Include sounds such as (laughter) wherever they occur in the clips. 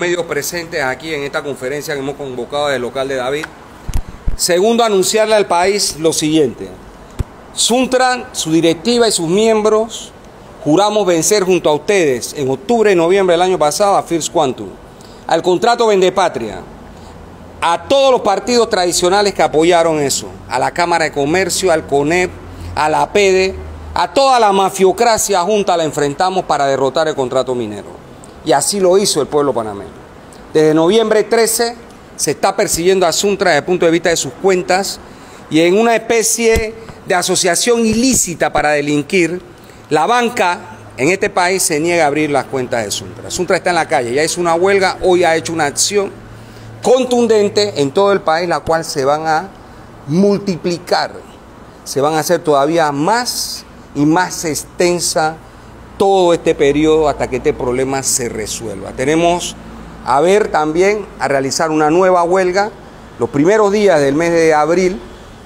medios presentes aquí en esta conferencia que hemos convocado del local de David. Segundo, anunciarle al país lo siguiente. Suntran, su directiva y sus miembros juramos vencer junto a ustedes en octubre y noviembre del año pasado a First Quantum, al contrato Vende Patria, a todos los partidos tradicionales que apoyaron eso, a la Cámara de Comercio, al CONEP, a la PEDE, a toda la mafiocracia junta la enfrentamos para derrotar el contrato minero. Y así lo hizo el pueblo panameño. Desde noviembre 13 se está persiguiendo a Suntra desde el punto de vista de sus cuentas y en una especie de asociación ilícita para delinquir, la banca en este país se niega a abrir las cuentas de Suntra. Suntra está en la calle, ya hizo una huelga, hoy ha hecho una acción contundente en todo el país, la cual se van a multiplicar, se van a hacer todavía más y más extensa todo este periodo hasta que este problema se resuelva. Tenemos a ver también a realizar una nueva huelga los primeros días del mes de abril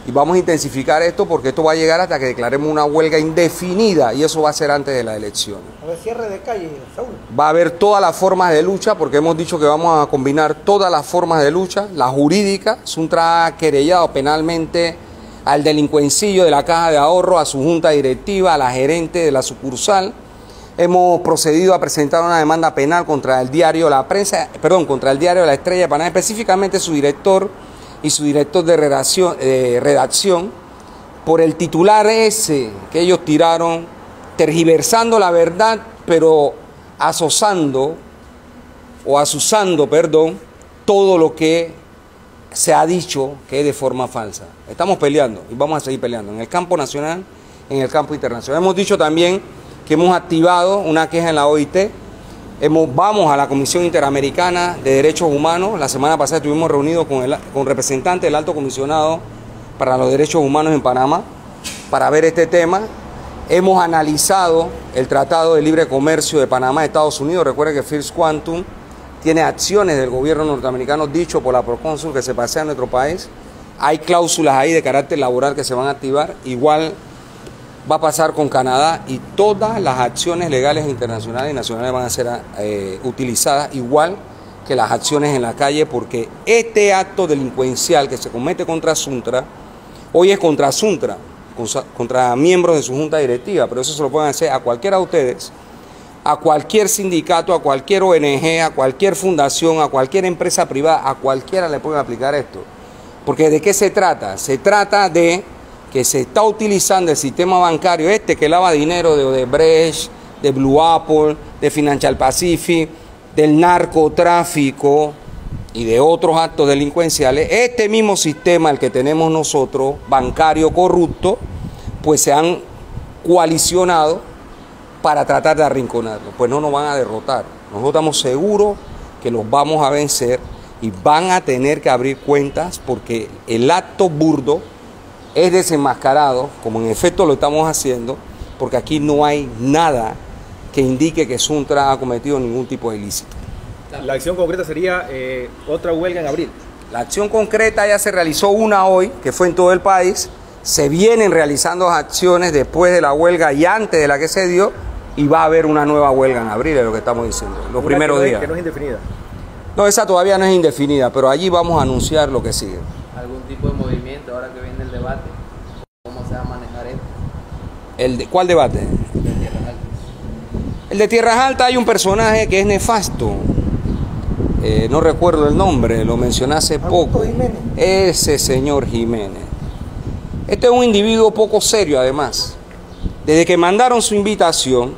y vamos a intensificar esto porque esto va a llegar hasta que declaremos una huelga indefinida y eso va a ser antes de la elección. A ver, cierre de calle, Saúl. Va a haber todas las formas de lucha porque hemos dicho que vamos a combinar todas las formas de lucha, la jurídica, Suntra querellado penalmente al delincuencillo de la caja de ahorro, a su junta directiva, a la gerente de la sucursal, Hemos procedido a presentar una demanda penal contra el diario La Prensa, perdón, contra el diario La Estrella de Panamá, específicamente su director y su director de redacción, redacción por el titular ese que ellos tiraron, tergiversando la verdad, pero asosando o asusando, perdón, todo lo que se ha dicho que es de forma falsa. Estamos peleando y vamos a seguir peleando en el campo nacional, en el campo internacional. Hemos dicho también que hemos activado una queja en la OIT. Hemos, vamos a la Comisión Interamericana de Derechos Humanos. La semana pasada estuvimos reunidos con, el, con representantes del Alto Comisionado para los Derechos Humanos en Panamá para ver este tema. Hemos analizado el Tratado de Libre Comercio de Panamá Estados Unidos. Recuerden que First Quantum tiene acciones del gobierno norteamericano dicho por la Procónsul que se pasea en nuestro país. Hay cláusulas ahí de carácter laboral que se van a activar. Igual va a pasar con Canadá y todas las acciones legales internacionales y nacionales van a ser eh, utilizadas igual que las acciones en la calle porque este acto delincuencial que se comete contra Suntra, hoy es contra Suntra, contra miembros de su junta directiva, pero eso se lo pueden hacer a cualquiera de ustedes, a cualquier sindicato, a cualquier ONG, a cualquier fundación, a cualquier empresa privada, a cualquiera le pueden aplicar esto. Porque ¿de qué se trata? Se trata de que se está utilizando el sistema bancario este que lava dinero de Odebrecht, de Blue Apple, de Financial Pacific, del narcotráfico y de otros actos delincuenciales, este mismo sistema, el que tenemos nosotros, bancario corrupto, pues se han coalicionado para tratar de arrinconarlo. Pues no nos van a derrotar. Nosotros estamos seguros que los vamos a vencer y van a tener que abrir cuentas porque el acto burdo es desenmascarado, como en efecto lo estamos haciendo, porque aquí no hay nada que indique que Suntra ha cometido ningún tipo de ilícito. La acción concreta sería eh, otra huelga en abril. La acción concreta ya se realizó una hoy, que fue en todo el país. Se vienen realizando acciones después de la huelga y antes de la que se dio, y va a haber una nueva huelga en abril, es lo que estamos diciendo, los primeros días. Que no es indefinida. No, esa todavía no es indefinida, pero allí vamos a anunciar lo que sigue. ¿Algún tipo de movimiento ahora que viene el debate? ¿Cómo se va a manejar esto? ¿El de, ¿Cuál debate? El de Tierras Altas hay un personaje que es nefasto. Eh, no recuerdo el nombre, lo mencioné hace poco. Ese señor Jiménez. Este es un individuo poco serio además. Desde que mandaron su invitación,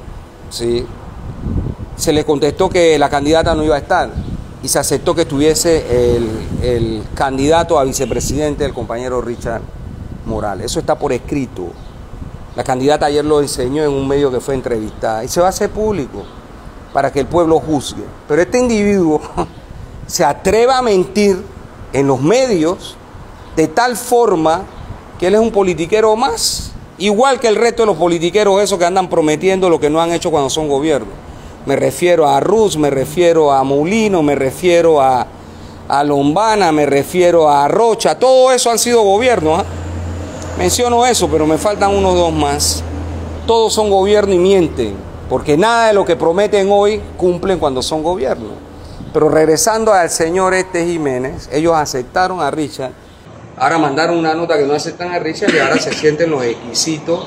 ¿sí? se le contestó que la candidata no iba a estar y se aceptó que estuviese el, el candidato a vicepresidente, el compañero Richard Morales. Eso está por escrito. La candidata ayer lo enseñó en un medio que fue entrevistada y se va a hacer público para que el pueblo juzgue. Pero este individuo (laughs) se atreva a mentir en los medios de tal forma que él es un politiquero más, igual que el resto de los politiqueros esos que andan prometiendo lo que no han hecho cuando son gobierno. Me refiero a Ruz, me refiero a Molino, me refiero a, a Lombana, me refiero a Rocha, todo eso han sido gobiernos. ¿ah? Menciono eso, pero me faltan unos dos más. Todos son gobierno y mienten, porque nada de lo que prometen hoy cumplen cuando son gobierno. Pero regresando al señor este Jiménez, ellos aceptaron a Richard, ahora mandaron una nota que no aceptan a Richard y ahora se sienten los exquisitos,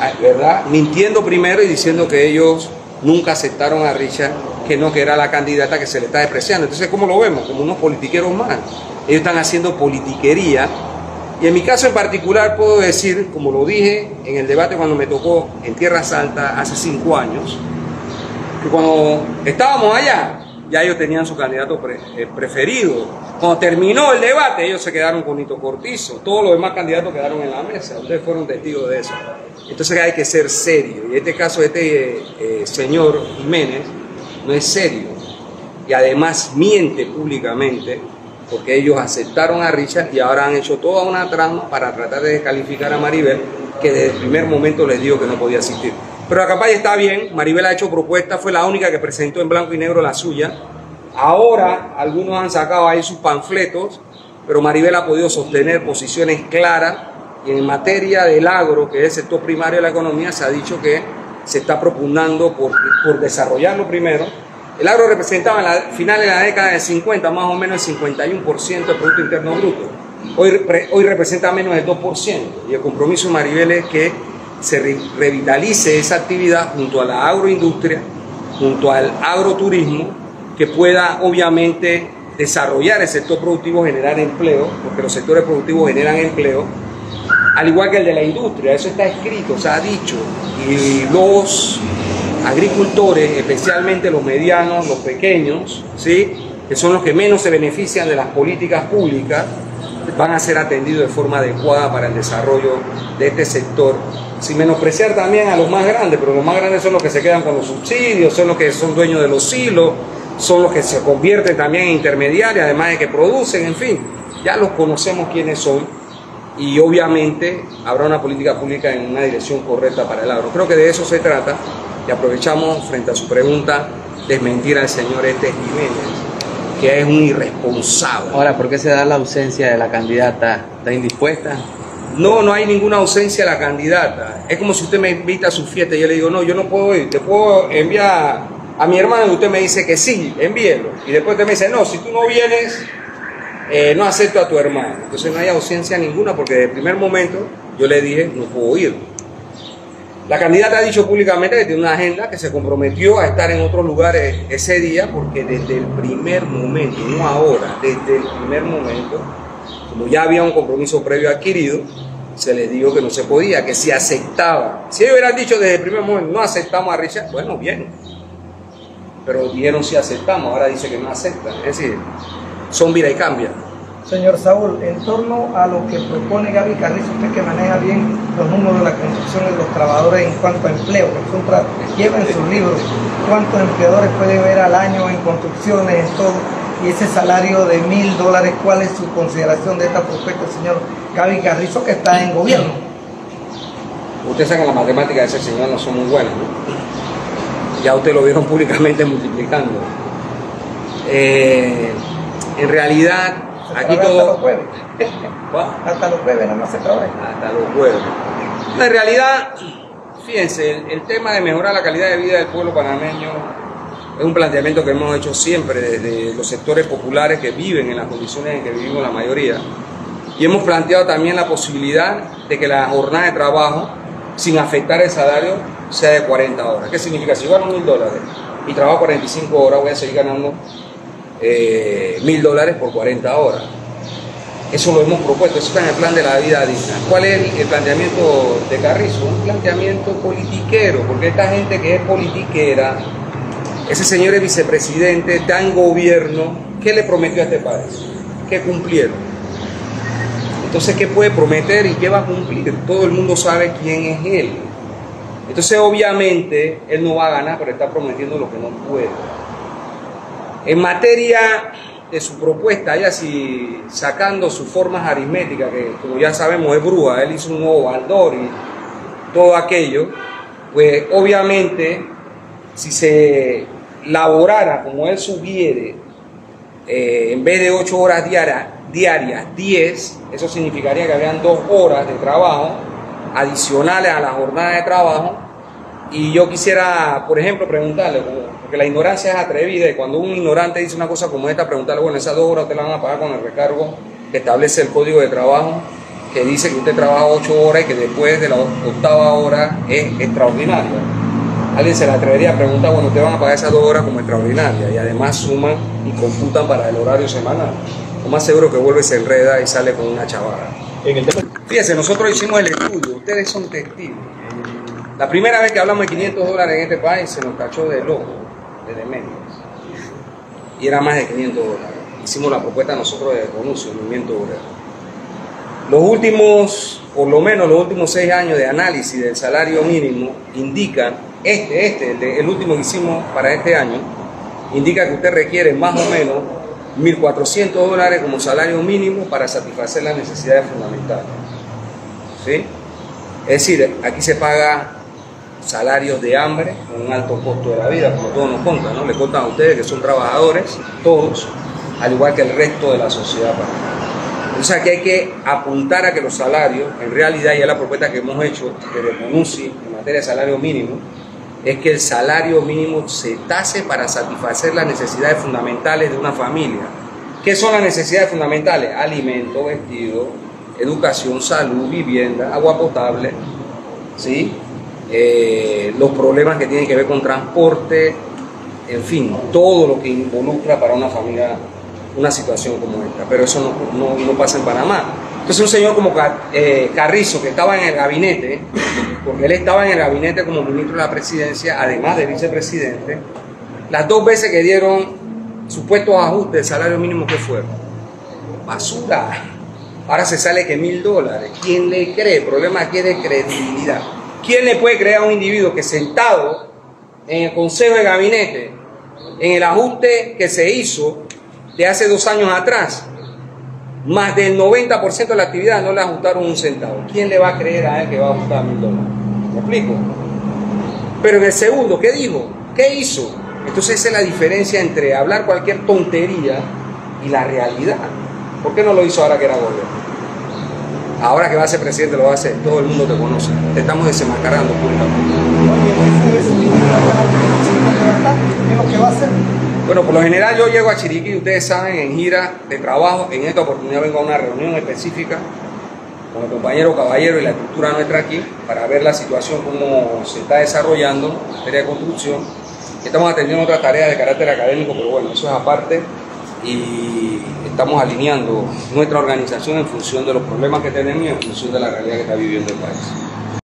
ah, ¿verdad? Mintiendo primero y diciendo que ellos nunca aceptaron a Richard, que no, que era la candidata que se le está despreciando. Entonces, ¿cómo lo vemos? Como unos politiqueros más. Ellos están haciendo politiquería. Y en mi caso en particular puedo decir, como lo dije en el debate cuando me tocó en Tierra Alta hace cinco años, que cuando estábamos allá, ya ellos tenían su candidato eh, preferido. Cuando terminó el debate, ellos se quedaron con Nito Cortizo. Todos los demás candidatos quedaron en la mesa. Ustedes fueron testigos de eso. Entonces hay que ser serio. Y en este caso, este eh, señor Jiménez no es serio. Y además miente públicamente porque ellos aceptaron a Richard y ahora han hecho toda una trama para tratar de descalificar a Maribel, que desde el primer momento les dijo que no podía asistir. Pero la campaña está bien, Maribel ha hecho propuestas, fue la única que presentó en blanco y negro la suya. Ahora algunos han sacado ahí sus panfletos, pero Maribel ha podido sostener posiciones claras y en materia del agro, que es el sector primario de la economía, se ha dicho que se está propugnando por, por desarrollarlo primero. El agro representaba en la final de la década de 50 más o menos el 51% del Producto Interno Bruto. Hoy, hoy representa menos del 2%. Y el compromiso de Maribel es que se re- revitalice esa actividad junto a la agroindustria, junto al agroturismo, que pueda obviamente desarrollar el sector productivo, generar empleo, porque los sectores productivos generan empleo, al igual que el de la industria, eso está escrito, se ha dicho, y los agricultores, especialmente los medianos, los pequeños, ¿sí? que son los que menos se benefician de las políticas públicas, van a ser atendidos de forma adecuada para el desarrollo de este sector, sin menospreciar también a los más grandes, pero los más grandes son los que se quedan con los subsidios, son los que son dueños de los silos, son los que se convierten también en intermediarios, además de que producen, en fin, ya los conocemos quiénes son y obviamente habrá una política pública en una dirección correcta para el agro. Creo que de eso se trata y aprovechamos frente a su pregunta desmentir al señor este Jiménez, que es un irresponsable. Ahora, ¿por qué se da la ausencia de la candidata? ¿Está indispuesta? No, no hay ninguna ausencia de la candidata. Es como si usted me invita a su fiesta y yo le digo, no, yo no puedo ir, te puedo enviar a mi hermano y usted me dice que sí, envíelo. Y después usted me dice, no, si tú no vienes, eh, no acepto a tu hermano. Entonces no hay ausencia ninguna porque desde el primer momento yo le dije, no puedo ir. La candidata ha dicho públicamente que tiene una agenda, que se comprometió a estar en otros lugares ese día, porque desde el primer momento, no ahora, desde el primer momento, como ya había un compromiso previo adquirido, se les dijo que no se podía, que si aceptaba. Si ellos hubieran dicho desde el primer momento, no aceptamos a Richard, bueno, bien. Pero dijeron si aceptamos, ahora dice que no aceptan. Es decir, son vida y cambia. Señor Saúl, en torno a lo que propone Gaby Carrizo, usted que maneja bien los números de la construcción y los trabajadores en cuanto a empleo, que lleva en sus libros cuántos empleadores puede ver al año en construcciones, en todo, y ese salario de mil dólares, ¿cuál es su consideración de esta propuesta, señor Gaby Carrizo, que está en gobierno? Ustedes saben que las matemáticas de ese señor no son muy buenas, ¿no? Ya ustedes lo vieron (laughs) públicamente multiplicando. Eh, en realidad, aquí trabaja hasta los todo... jueves, ¿Cuál? hasta los jueves nada más se trabaja. hasta los pueblos. En realidad, fíjense, el, el tema de mejorar la calidad de vida del pueblo panameño es un planteamiento que hemos hecho siempre desde los sectores populares que viven en las condiciones en que vivimos la mayoría. Y hemos planteado también la posibilidad de que la jornada de trabajo, sin afectar el salario, sea de 40 horas. ¿Qué significa? Si yo gano mil dólares y trabajo 45 horas, voy a seguir ganando eh, mil dólares por 40 horas. Eso lo hemos propuesto, eso está en el plan de la vida digna. ¿Cuál es el, planteamiento de Carrizo? Un planteamiento politiquero, porque esta gente que es politiquera, ese señor es vicepresidente, está en gobierno, ¿qué le prometió a este país? ¿Qué cumplieron? Entonces, ¿qué puede prometer y qué va a cumplir? Todo el mundo sabe quién es él. Entonces, obviamente, él no va a ganar, pero está prometiendo lo que no puede. En materia de su propuesta, ella si sacando sus formas aritméticas, que como ya sabemos es brúa, él hizo un nuevo baldor y todo aquello, pues obviamente si se laborara como él sugiere, eh, en vez de 8 horas diarias, diarias, 10, eso significaría que habían 2 horas de trabajo adicionales a la jornada de trabajo Y yo quisiera, por ejemplo, preguntarle, porque la ignorancia es atrevida y cuando un ignorante dice una cosa como esta, preguntarle, bueno, esas dos horas te la van a pagar con el recargo que establece el código de trabajo, que dice que usted trabaja ocho horas y que después de la octava hora es extraordinaria. Alguien se le atrevería a preguntar, bueno, te van a pagar esas dos horas como extraordinaria y además suman y computan para el horario semanal. Lo más seguro que vuelve, se enreda y sale con una chavada. En el tema Fíjense, nosotros hicimos el estudio, ustedes son testigos. La primera vez que hablamos de 500 dólares en este país se nos cachó de loco, de demente. Y era más de 500 dólares. Hicimos la propuesta nosotros de Conusio, el movimiento obrero. Los últimos, por lo menos los últimos seis años de análisis del salario mínimo indican, este, este, el último que hicimos para este año, indica que usted requiere más o menos 1.400 dólares como salario mínimo para satisfacer las necesidades fundamentales. ¿Sí? Es decir, aquí se paga salarios de hambre un alto costo de la vida, como todos nos contan, ¿no? Le contan a ustedes que son trabajadores, todos, al igual que el resto de la sociedad. O sea que hay que apuntar a que los salarios, en realidad ya la propuesta que hemos hecho desde CONUSI en materia de salario mínimo, es que el salario mínimo se tase para satisfacer las necesidades fundamentales de una familia. ¿Qué son las necesidades fundamentales? Alimento, vestido, educación, salud, vivienda, agua potable, ¿sí? Eh, los problemas que tienen que ver con transporte, en fin, todo lo que involucra para una familia una situación como esta. Pero eso no, pasa en Panamá. Entonces un señor como eh, Carrizo, que estaba en el gabinete, porque él estaba en el gabinete como ministro de la presidencia, además de vicepresidente, las dos veces que dieron supuestos ajustes del salario mínimo que fueron. Basura. Ahora se sale que mil dólares. ¿Quién le cree? El problema aquí es de credibilidad. ¿Quién le puede creer a un individuo que sentado en el consejo de gabinete, en el ajuste que se hizo de hace dos años atrás, más del 90% de la actividad no le ajustaron un centavo? ¿Quién le va a creer a él que va a ajustar mil dólares? ¿Me explico? Pero en el segundo, ¿qué dijo? ¿Qué hizo? Entonces esa es la diferencia entre hablar cualquier tontería y la realidad. ¿Por qué no lo hizo ahora que era gobierno? Ahora que va a ser presidente lo va a hacer, todo el mundo te conoce. Te estamos desenmascarando públicamente. Bueno, por lo general yo llego a Chiriquí, ustedes saben, en gira de trabajo. En esta oportunidad vengo a una reunión específica con el compañero Caballero y la estructura nuestra aquí para ver la situación, cómo se está desarrollando en materia de construcción. Estamos atendiendo otras tareas de carácter académico, pero bueno, eso es aparte. Y estamos alineando nuestra organización en función de los problemas que tenemos y en función de la realidad que está viviendo el país.